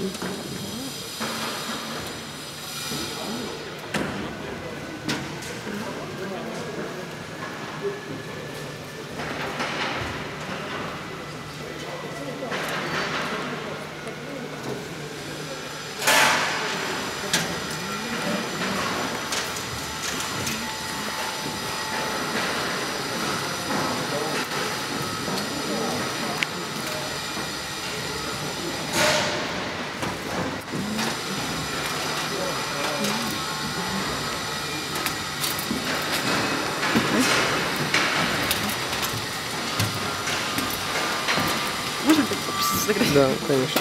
Thank you. пусть. Да, конечно.